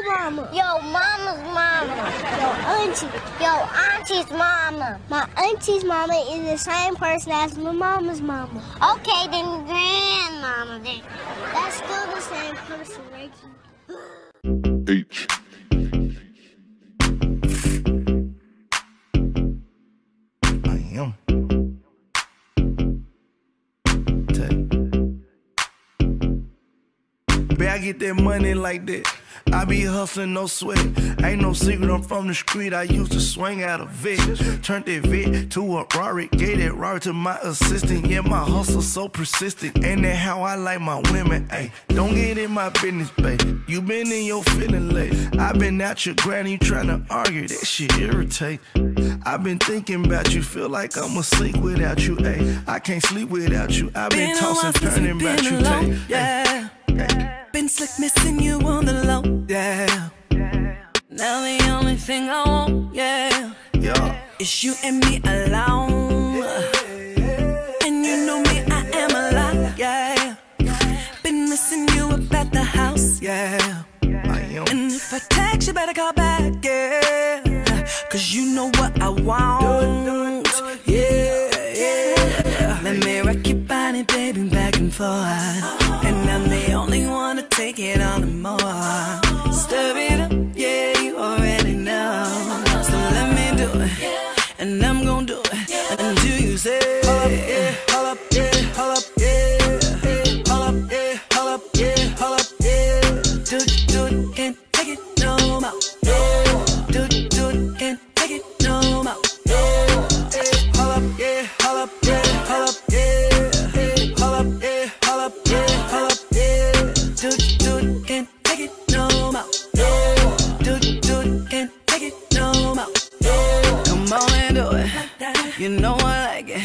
Yo mama. Yo mama's mama. Yo auntie. Yo auntie's mama. My auntie's mama is the same person as my mama's mama. Okay, then grandmama then. That's still the same person, Reggie. H. I am. Take. Bet I get that money like that. I be hustling, no sweat. Ain't no secret, I'm from the street. I used to swing out a Vette. Turned that Vette to a Rari. Gave that Rari to my assistant. Yeah, my hustle so persistent. Ain't that how I like my women? Ayy, don't get in my business, babe. You been in your feeling late. I been out your granny trying to argue. That shit irritate. I been thinking about you. Feel like I'ma without you, ayy. I can't sleep without you. I been, Been tossing, turning about you, ayy. Yeah. Been slick missing you on the low, yeah. Now the only thing I want, yeah, Yeah. is you and me alone. And you know me, I am a lot, yeah. Been missing you up at the house, yeah. I am. And if I text, you better call back, yeah. Cause you know what I want. And. And I'm the only one to take it on the more. Stir it up, yeah, you already know. So let me do it. And I'm gonna do it You know I like it.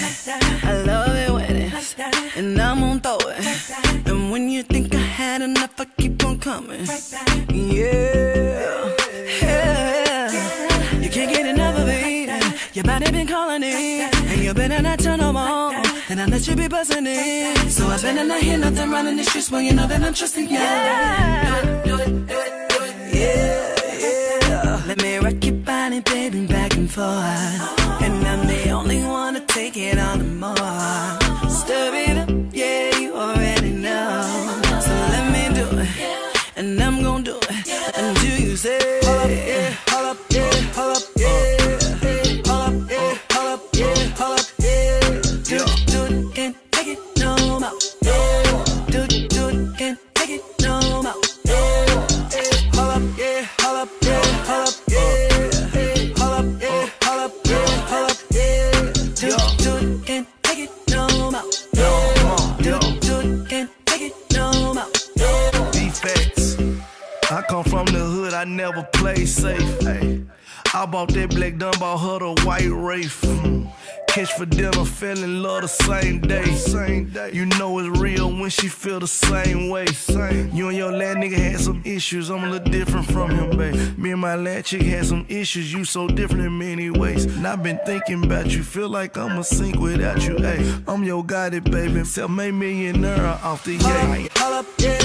I love it when it's, and I'm gonna throw it. And when you think I had enough, I keep on coming. Yeah, yeah. You can't get enough of it. Your body been calling it, and you better not turn no more. Then I let you be buzzing it. So I better not hear nothing running the streets when you know that I'm trusting you. Do it, do it, do it, do it. Yeah, yeah. Let me rock your body, baby, back and forth. Take it on the the hood, I never play safe. I bought that black dumb, bought her the white Wraith. Catch for dinner, fell in love the same day. Same day. You know it's real when she feel the same way. Same. You and your last nigga had some issues, I'm a little different from him, babe. Me and my last chick had some issues, you so different in many ways. And I've been thinking about you, feel like I'm a sink without you. Ay, I'm your guided baby, self-made millionaire off the gate. Hold up, yeah,